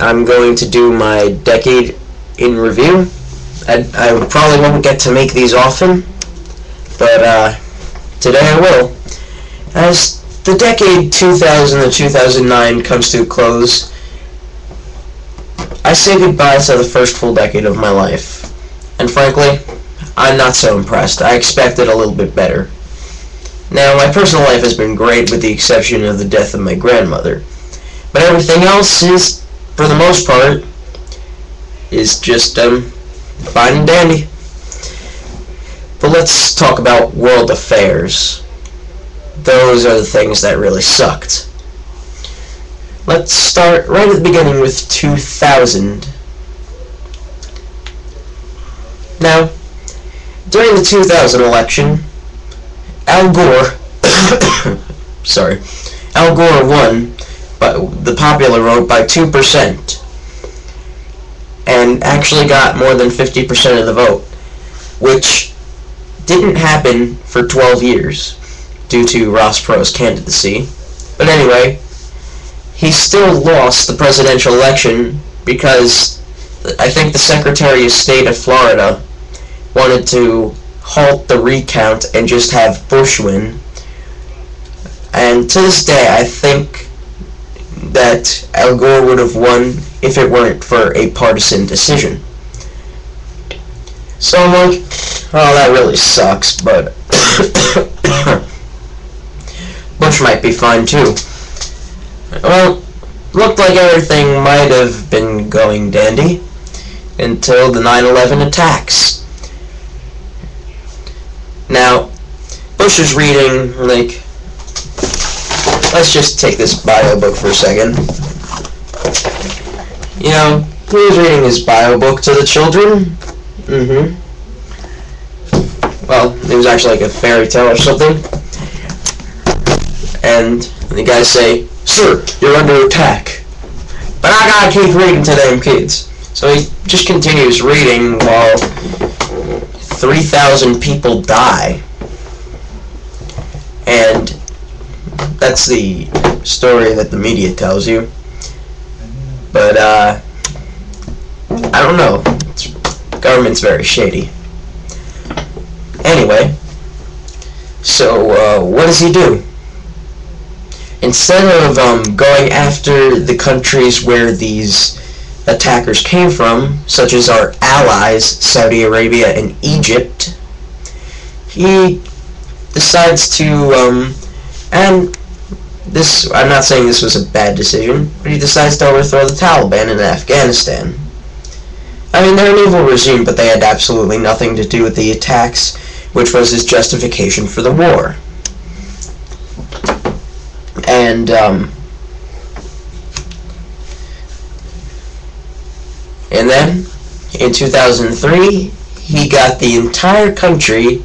I'm going to do my decade in review. I, I probably won't get to make these often, but uh, today I will. As the decade 2000 to 2009 comes to a close, I say goodbye to the first full decade of my life. And frankly, I'm not so impressed. I expected a little bit better. Now, my personal life has been great with the exception of the death of my grandmother. But everything else is, for the most part, is just, um, fine and dandy. But let's talk about world affairs. Those are the things that really sucked. Let's start right at the beginning with 2000. Now, during the 2000 election, Al Gore, sorry, Al Gore won but the popular vote by 2% and actually got more than 50% of the vote, which didn't happen for 12 years due to Ross Perot's candidacy. But anyway, he still lost the presidential election because I think the Secretary of State of Florida wanted to halt the recount and just have Bush win. And to this day, I think that Al Gore would have won if it weren't for a partisan decision. So I'm like, oh, that really sucks, but Bush might be fine too. Well, looked like everything might have been going dandy until the 9-11 attacks. Now, Bush is reading, like, let's just take this bio book for a second. You know, he was reading his bio book to the children. Mm-hmm. Well, it was actually like a fairy tale or something. And the guys say, Sir, you're under attack. But I gotta keep reading to them kids. So he just continues reading while 3,000 people die. And that's the story that the media tells you. But, uh, I don't know. It's, government's very shady. Anyway, so, uh, what does he do? Instead of um, going after the countries where these attackers came from, such as our allies, Saudi Arabia and Egypt, he decides to, um, and this, I'm not saying this was a bad decision, but he decides to overthrow the Taliban in Afghanistan. I mean, they're an evil regime, but they had absolutely nothing to do with the attacks, which was his justification for the war. And, um, and then, in 2003, he got the entire country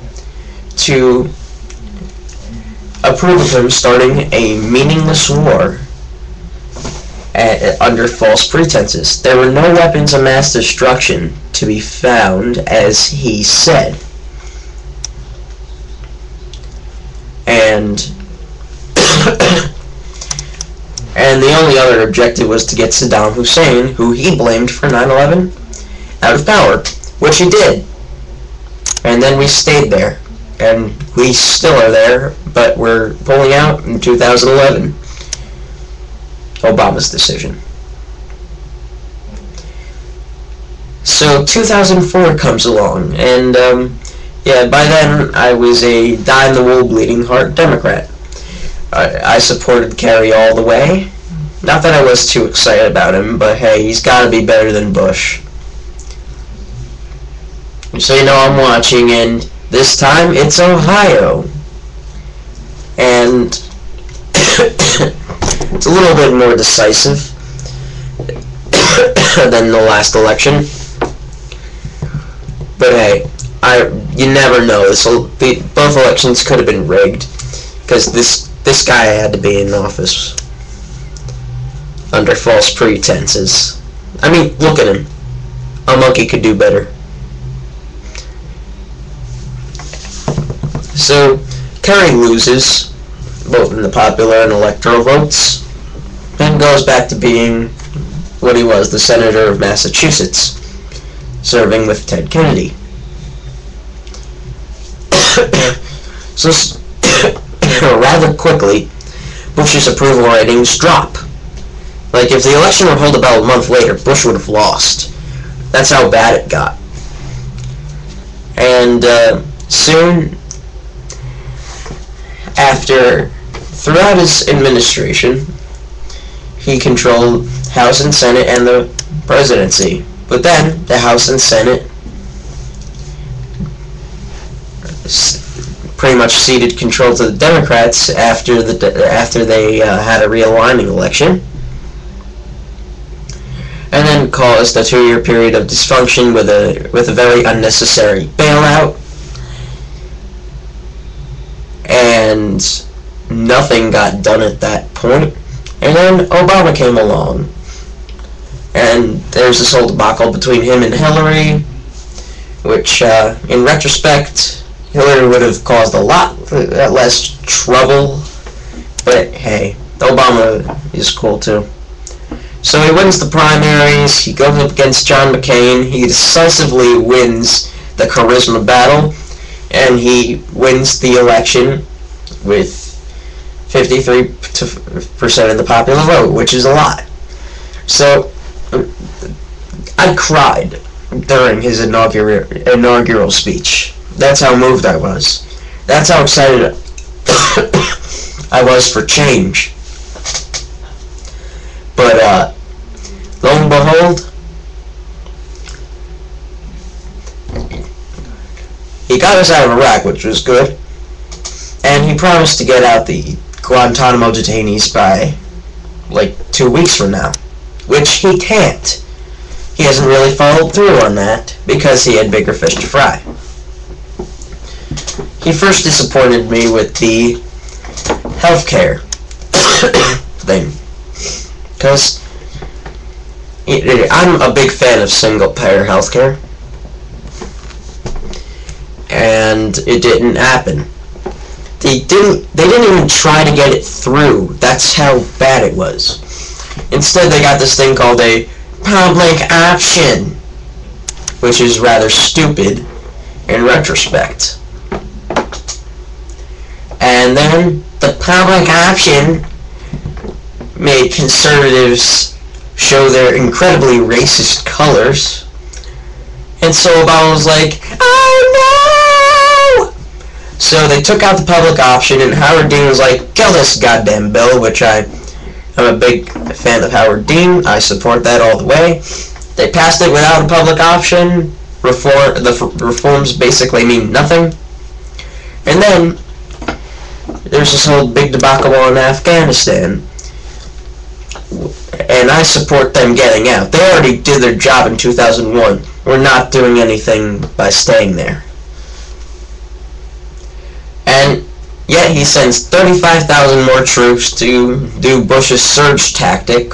to approve of him starting a meaningless war at, under false pretenses. There were no weapons of mass destruction to be found, as he said. And and the only other objective was to get Saddam Hussein, who he blamed for 9/11, out of power, which he did. And then we stayed there, and we still are there, but we're pulling out in 2011. Obama's decision. So 2004 comes along, and um, yeah, by then I was a die-in-the-wool bleeding heart Democrat. I, I supported Kerry all the way. Not that I was too excited about him, but hey, he's got to be better than Bush. So you know I'm watching, and this time it's Ohio. And it's a little bit more decisive than the last election. But hey, I you never know. This both elections could have been rigged because this this guy had to be in office under false pretenses. I mean, look at him. A monkey could do better. So, Kerry loses, both in the popular and electoral votes, and goes back to being what he was, the senator of Massachusetts, serving with Ted Kennedy. so rather quickly, Bush's approval ratings drop. Like if the election were held about a month later, Bush would have lost. That's how bad it got. And uh, soon after, throughout his administration, he controlled House and Senate and the presidency. But then the House and Senate pretty much ceded control to the Democrats after the after they uh, had a realigning election, and then caused a two-year period of dysfunction with a with a very unnecessary bailout, and nothing got done at that point. And then Obama came along, and there's this whole debacle between him and Hillary, which, uh, in retrospect, Hillary would have caused a lot less trouble. But hey, Obama is cool too. So he wins the primaries. He goes up against John McCain. He decisively wins the charisma battle, and he wins the election with 53% of the popular vote, which is a lot. So I cried during his inaugural inaugural speech. That's how moved I was. That's how excited I was for change. But, uh, lo and behold, he got us out of Iraq, which was good. And he promised to get out the Guantanamo detainees by, like, two weeks from now. Which he can't. He hasn't really followed through on that, because he had bigger fish to fry he first disappointed me with the healthcare thing. Because I'm a big fan of single payer healthcare. And it didn't happen. They didn't they didn't even try to get it through. That's how bad it was. Instead they got this thing called a public option, which is rather stupid in retrospect. And then the public option made conservatives show their incredibly racist colors. And so Obama was like, oh no! So they took out the public option and Howard Dean was like, kill this goddamn bill, which I I'm a big fan of Howard Dean. I support that all the way. They passed it without a public option. Reform, the reforms basically mean nothing. And then there's this whole big debacle in Afghanistan. And I support them getting out. They already did their job in 2001. We're not doing anything by staying there. And yet he sends 35,000 more troops to do Bush's surge tactic.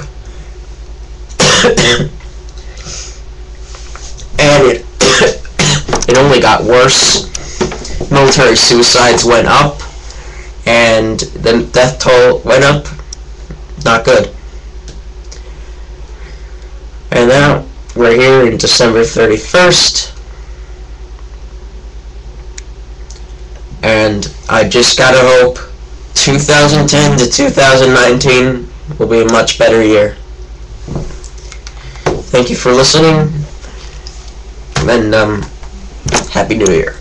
and it, it only got worse. Military suicides went up and the death toll went up. Not good. And now we're here in December 31st. And I just gotta hope 2010 to 2019 will be a much better year. Thank you for listening. And um, Happy New Year.